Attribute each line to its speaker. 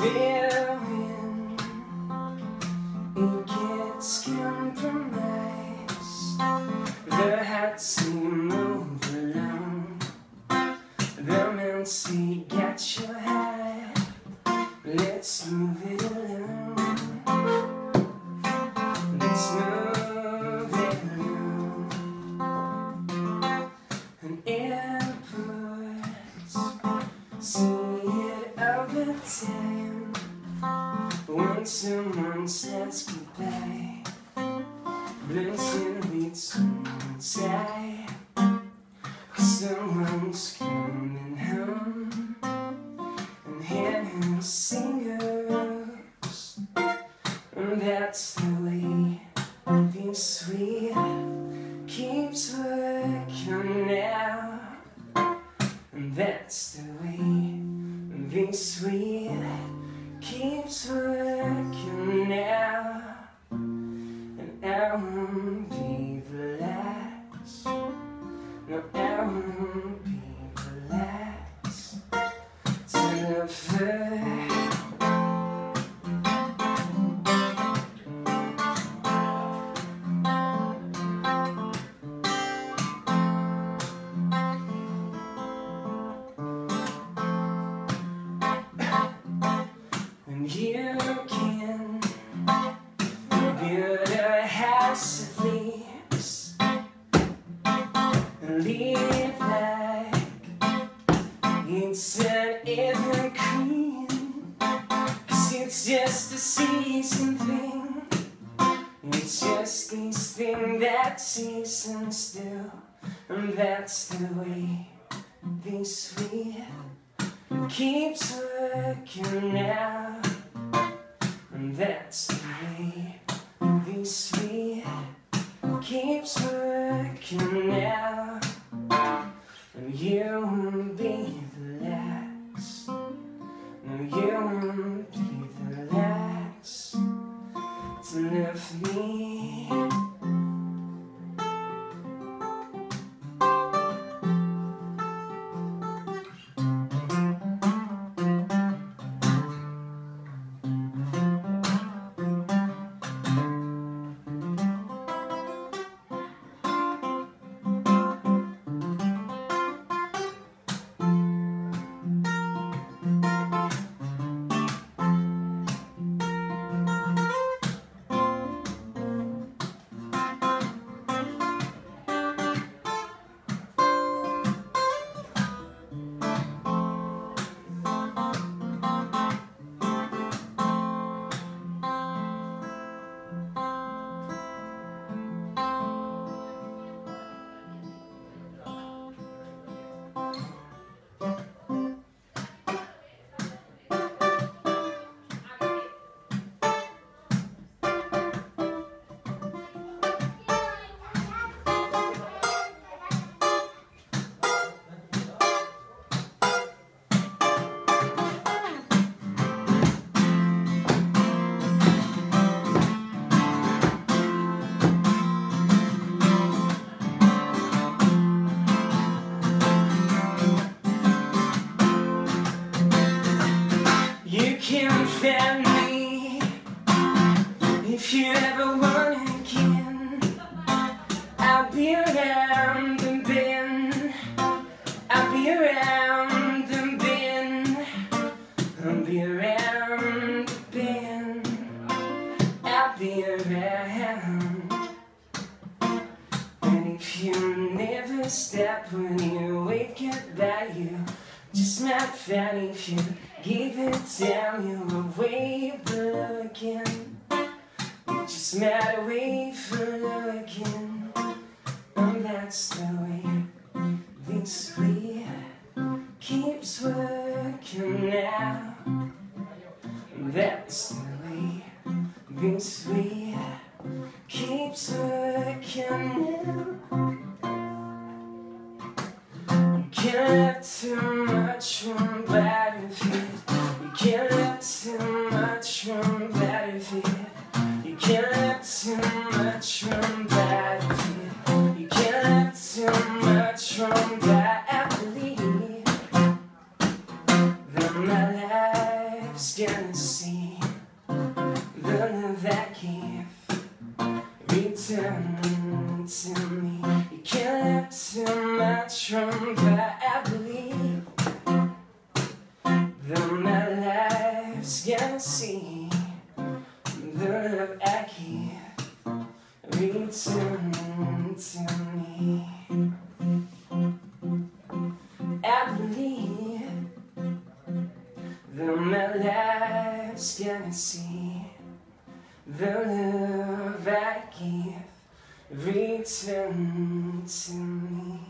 Speaker 1: Living in gets compromised. The hats seem overlown. The men Someone says goodbye, blessing with tie. Cause someone's coming home and hearing singers. And that's the way this wheel keeps working now. And that's the way this wheel keeps working now. And I you can build a house of leaves and live like it's an evergreen. Cause it's just a season thing. It's just this thing that seasons still. And that's the way this wheel keeps working now. That's the way this wheel keeps working now. And you you ever want again. I'll be around the bend. I'll be around the bend. I'll be around the bend. I'll be around. And if you never stop when you wake up by you, just might find if you give it down, you're away for looking. You just might away for looking. And that's the way this wheel keeps working now. That's the way this wheel keeps working now. Can't have too much from battlefield. Gonna see the love I give. return to me. You can't but I believe that my life's gonna see the love I give return to me. My life's gonna see the love I give return to me.